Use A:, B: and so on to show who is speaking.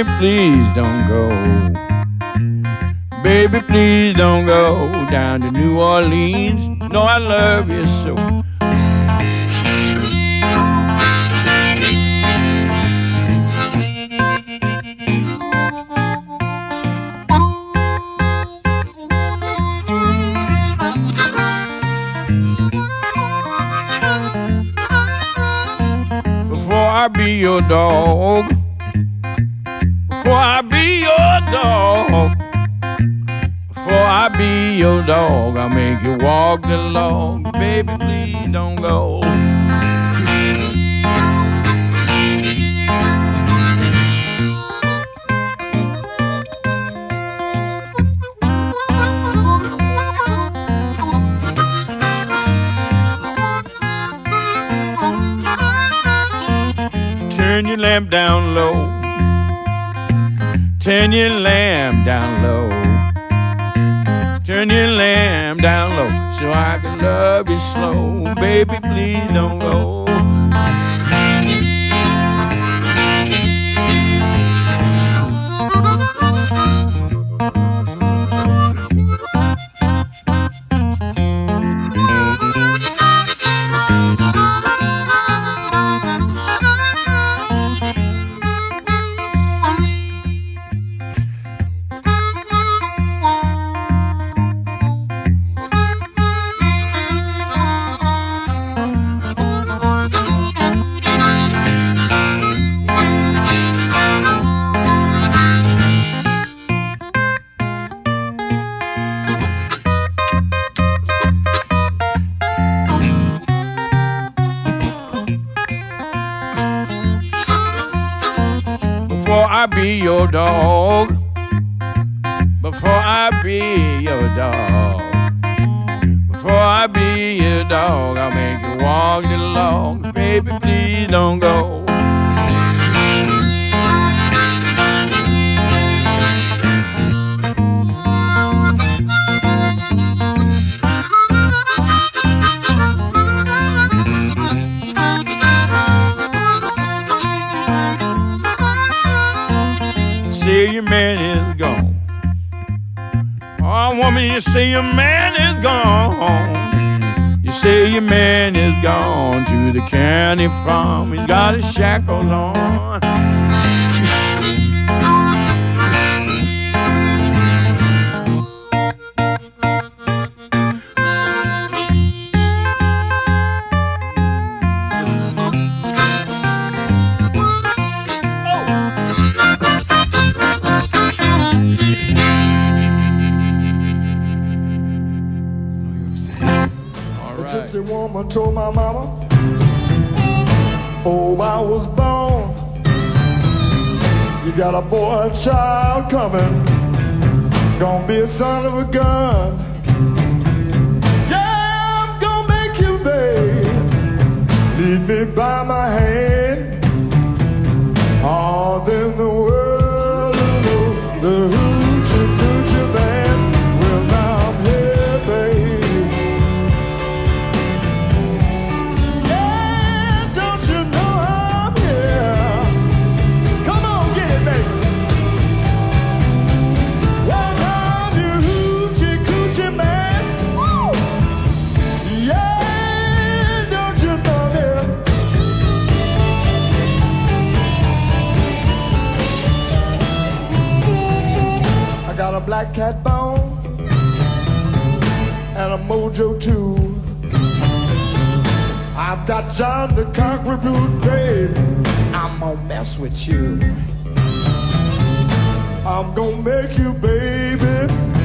A: Baby, please don't go. Baby, please don't go down to New Orleans. No, I love you so. Before I be your dog your dog, before I be your dog, I'll make you walk the log. Baby, please don't go. You say your man is gone. You say your man is gone to the county farm. He's got his shackles on.
B: A boy child coming, gonna be a son of a gun. Yeah, I'm gonna make you, babe. Lead me by my mojo too. I've got John the Conqueror Blue, babe. I'm gonna mess with you. I'm gonna make you, baby.